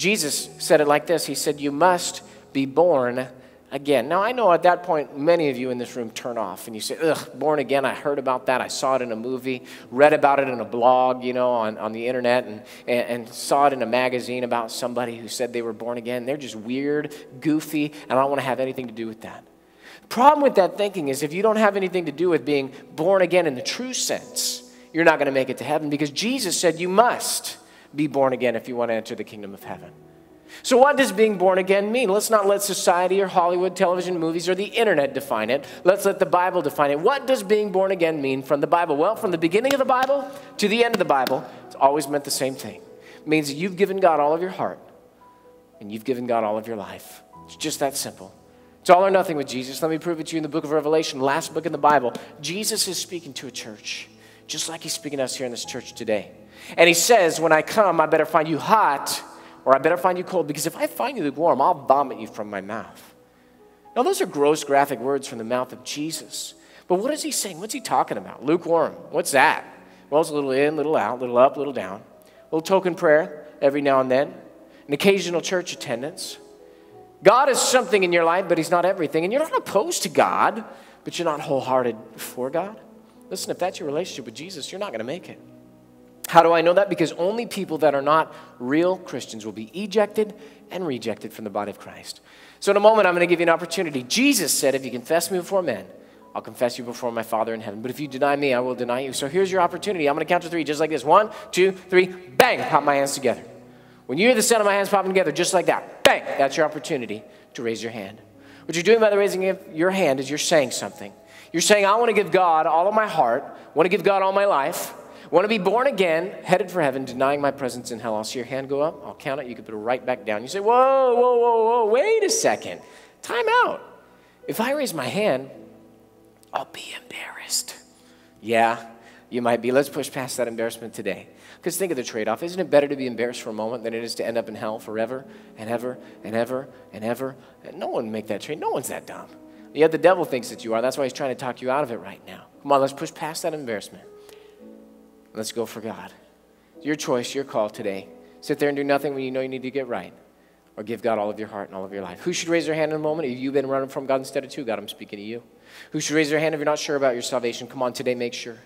Jesus said it like this He said, You must be born again. Now, I know at that point, many of you in this room turn off and you say, ugh, born again, I heard about that. I saw it in a movie, read about it in a blog, you know, on, on the internet, and, and, and saw it in a magazine about somebody who said they were born again. They're just weird, goofy, and I don't want to have anything to do with that. Problem with that thinking is if you don't have anything to do with being born again in the true sense, you're not going to make it to heaven because Jesus said you must be born again if you want to enter the kingdom of heaven. So, what does being born again mean? Let's not let society or Hollywood, television, movies, or the internet define it. Let's let the Bible define it. What does being born again mean from the Bible? Well, from the beginning of the Bible to the end of the Bible, it's always meant the same thing. It means you've given God all of your heart and you've given God all of your life. It's just that simple. It's all or nothing with Jesus. Let me prove it to you in the book of Revelation, last book in the Bible. Jesus is speaking to a church, just like he's speaking to us here in this church today. And he says, When I come, I better find you hot or I better find you cold, because if I find you lukewarm, I'll vomit you from my mouth. Now, those are gross, graphic words from the mouth of Jesus. But what is he saying? What's he talking about? Lukewarm. What's that? Well, it's a little in, little out, little up, little down. A little token prayer every now and then, an occasional church attendance. God is something in your life, but He's not everything. And you're not opposed to God, but you're not wholehearted for God. Listen, if that's your relationship with Jesus, you're not going to make it. How do I know that? Because only people that are not real Christians will be ejected and rejected from the body of Christ. So, in a moment, I'm going to give you an opportunity. Jesus said, If you confess me before men, I'll confess you before my Father in heaven. But if you deny me, I will deny you. So, here's your opportunity. I'm going to count to three, just like this one, two, three, bang, pop my hands together. When you hear the sound of my hands popping together, just like that, bang, that's your opportunity to raise your hand. What you're doing by the raising of your hand is you're saying something. You're saying, I want to give God all of my heart, I want to give God all my life. Want to be born again, headed for heaven, denying my presence in hell. I'll see your hand go up. I'll count it. You can put it right back down. You say, whoa, whoa, whoa, whoa, wait a second. Time out. If I raise my hand, I'll be embarrassed. Yeah, you might be. Let's push past that embarrassment today. Because think of the trade off. Isn't it better to be embarrassed for a moment than it is to end up in hell forever and ever and ever and ever? And no one make that trade. No one's that dumb. Yet the devil thinks that you are. That's why he's trying to talk you out of it right now. Come on, let's push past that embarrassment. Let's go for God. Your choice, your call today. Sit there and do nothing when you know you need to get right. Or give God all of your heart and all of your life. Who should raise their hand in a moment? Have you been running from God instead of to God? I'm speaking to you. Who should raise their hand if you're not sure about your salvation? Come on, today, make sure.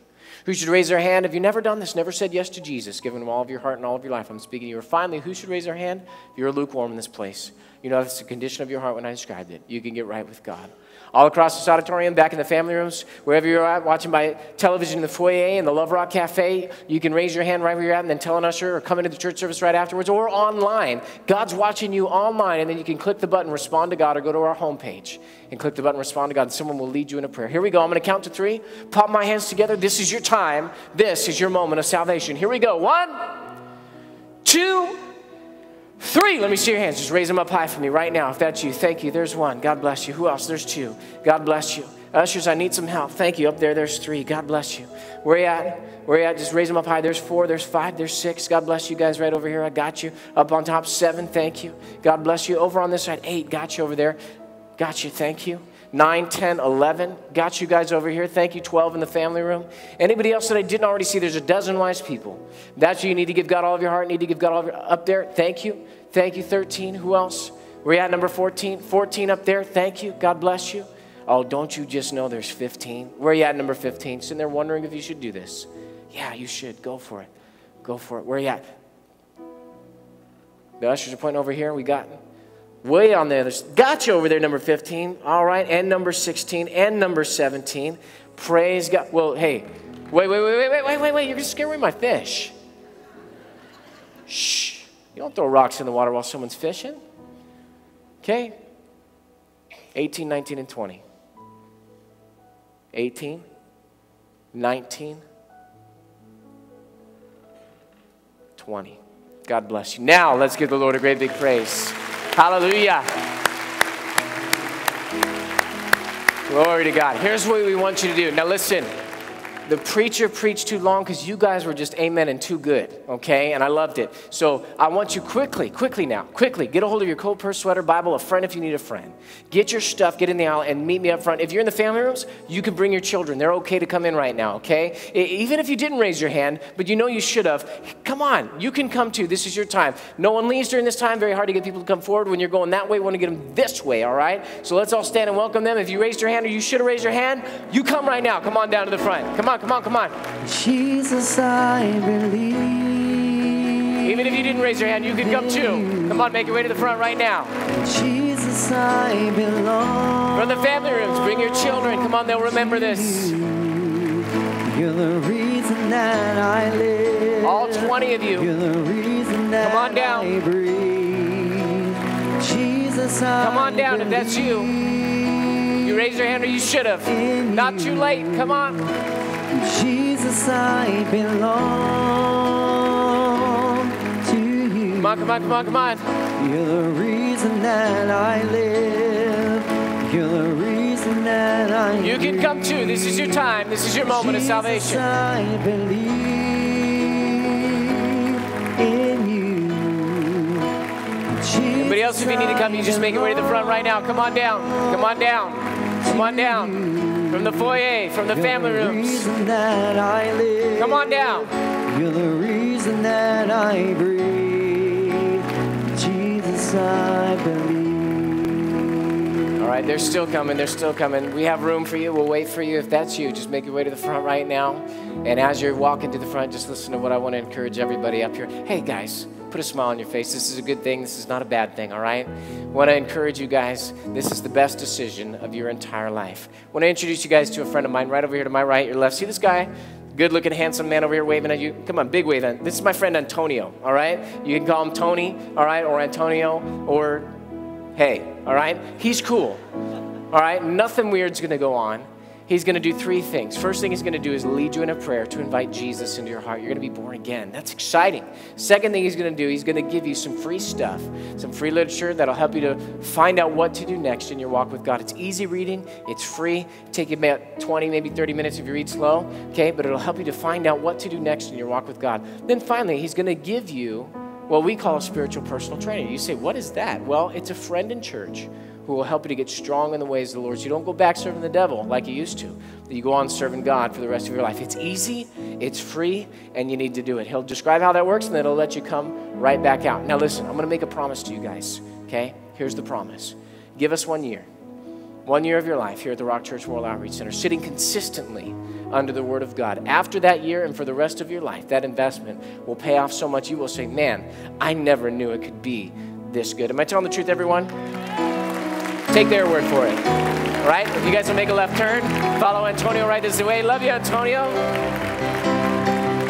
Who should raise their hand if you've never done this, never said yes to Jesus, given him all of your heart and all of your life? I'm speaking to you. Or finally, who should raise their hand if you're lukewarm in this place? You know that's the condition of your heart when I described it. You can get right with God all across this auditorium, back in the family rooms, wherever you're at, watching by television in the foyer, in the Love Rock Cafe, you can raise your hand right where you're at and then tell an usher or come into the church service right afterwards or online. God's watching you online, and then you can click the button, respond to God, or go to our homepage and click the button, respond to God, and someone will lead you in a prayer. Here we go. I'm going to count to three. Pop my hands together. This is your time. This is your moment of salvation. Here we go. One, two, Three, let me see your hands. Just raise them up high for me right now if that's you. Thank you. There's one. God bless you. Who else? There's two. God bless you. Ushers, I need some help. Thank you. Up there, there's three. God bless you. Where you at? Where you at? Just raise them up high. There's four. There's five. There's six. God bless you guys right over here. I got you. Up on top, seven. Thank you. God bless you. Over on this side, eight. Got you over there. Got you. Thank you. 9, 10, 11. Got you guys over here. Thank you. 12 in the family room. Anybody else that I didn't already see? There's a dozen wise people. That's you. You need to give God all of your heart. You need to give God all of your up there. Thank you. Thank you, 13. Who else? We're at number 14. 14 up there. Thank you. God bless you. Oh, don't you just know there's 15? Where are you at number 15? Sitting there wondering if you should do this. Yeah, you should. Go for it. Go for it. Where are you at? The ushers are pointing over here. We got way on the other. side, Got you over there, number 15. All right, and number 16 and number 17. Praise God. Well, hey, wait, wait, wait, wait, wait, wait, wait. You're going to scare away my fish. Shh. You don't throw rocks in the water while someone's fishing. Okay? 18, 19, and 20. 18, 19, 20. God bless you. Now, let's give the Lord a great big praise. Hallelujah. Glory to God. Here's what we want you to do. Now, listen. The preacher preached too long because you guys were just amen and too good, okay? And I loved it. So I want you quickly, quickly now, quickly, get a hold of your cold purse, sweater, Bible, a friend if you need a friend. Get your stuff, get in the aisle, and meet me up front. If you're in the family rooms, you can bring your children. They're okay to come in right now, okay? Even if you didn't raise your hand, but you know you should have, come on, you can come too. This is your time. No one leaves during this time. Very hard to get people to come forward. When you're going that way, want to get them this way, all right? So let's all stand and welcome them. If you raised your hand or you should have raised your hand, you come right now. Come on down to the front. Come on, come on, come on. Jesus, I believe. Even if you didn't raise your hand, you can come too. Come on, make your way to the front right now. Jesus, I belong. From the family rooms, bring your children. Come on, they'll remember this. You're the reason that I live. All 20 of you. You're the reason that Come on down. I breathe. Jesus, I Come on down if that's you. You raised your hand or you should have. Not too late. Come on. Jesus, I belong to you. Come on, come on, come on, come on. You're the reason that I live. You're the reason that I You can come too. This is your time. This is your moment of Jesus, salvation. I believe in you. Anybody else, if you need to come, you just make your way to the front right now. Come on down. Come on down. Come on down. From the foyer, from the family You're the rooms. reason that I live. Come on down. You're the reason that I breathe. Jesus, I believe. All right, they're still coming. They're still coming. We have room for you. We'll wait for you. If that's you, just make your way to the front right now. And as you're walking to the front, just listen to what I want to encourage everybody up here. Hey, guys, put a smile on your face. This is a good thing. This is not a bad thing, all right? I want to encourage you guys. This is the best decision of your entire life. I want to introduce you guys to a friend of mine right over here to my right, your left. See this guy? Good looking, handsome man over here waving at you. Come on, big wave. This is my friend Antonio, all right? You can call him Tony, all right, or Antonio, or hey, all right? He's cool, all right? Nothing weird's gonna go on. He's gonna do three things. First thing he's gonna do is lead you in a prayer to invite Jesus into your heart. You're gonna be born again. That's exciting. Second thing he's gonna do, he's gonna give you some free stuff, some free literature that'll help you to find out what to do next in your walk with God. It's easy reading, it's free. Take about 20, maybe 30 minutes if you read slow, okay? But it'll help you to find out what to do next in your walk with God. Then finally, he's gonna give you what we call a spiritual personal trainer. You say, what is that? Well, it's a friend in church who will help you to get strong in the ways of the Lord. So you don't go back serving the devil like you used to. You go on serving God for the rest of your life. It's easy, it's free, and you need to do it. He'll describe how that works, and then he'll let you come right back out. Now, listen, I'm going to make a promise to you guys, okay? Here's the promise give us one year, one year of your life here at the Rock Church World Outreach Center, sitting consistently under the Word of God. After that year and for the rest of your life, that investment will pay off so much you will say, Man, I never knew it could be this good. Am I telling the truth, everyone? Take their word for it. All right? If you guys will make a left turn, follow Antonio right this way. Love you, Antonio.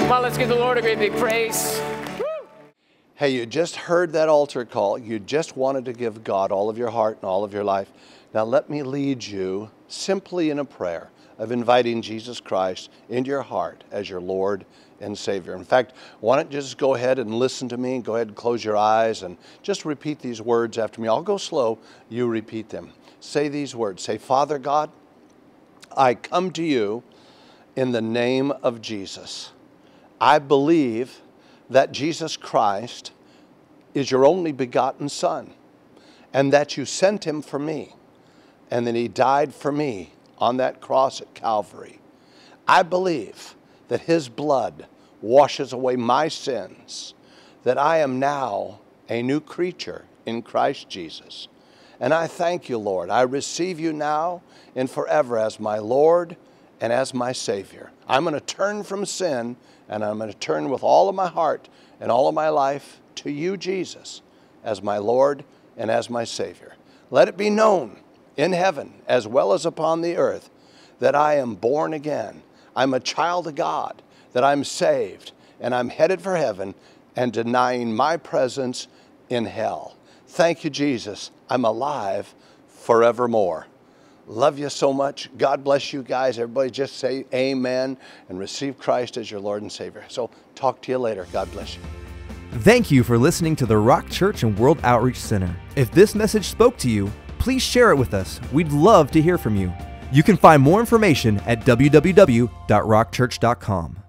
Come on, let's give the Lord a great big praise. Hey, you just heard that altar call. You just wanted to give God all of your heart and all of your life. Now, let me lead you simply in a prayer of inviting Jesus Christ into your heart as your Lord and Savior. In fact, why don't you just go ahead and listen to me? And go ahead and close your eyes and just repeat these words after me. I'll go slow, you repeat them. Say these words Say, Father God, I come to you in the name of Jesus. I believe that Jesus Christ is your only begotten Son and that you sent him for me and that he died for me on that cross at Calvary. I believe that his blood washes away my sins, that I am now a new creature in Christ Jesus. And I thank you, Lord. I receive you now and forever as my Lord and as my Savior. I'm going to turn from sin and I'm going to turn with all of my heart and all of my life to you, Jesus, as my Lord and as my Savior. Let it be known in heaven as well as upon the earth that I am born again. I'm a child of God, that I'm saved, and I'm headed for heaven and denying my presence in hell. Thank you, Jesus. I'm alive forevermore. Love you so much. God bless you guys. Everybody just say amen and receive Christ as your Lord and Savior. So, talk to you later. God bless you. Thank you for listening to the Rock Church and World Outreach Center. If this message spoke to you, please share it with us. We'd love to hear from you. You can find more information at www.rockchurch.com.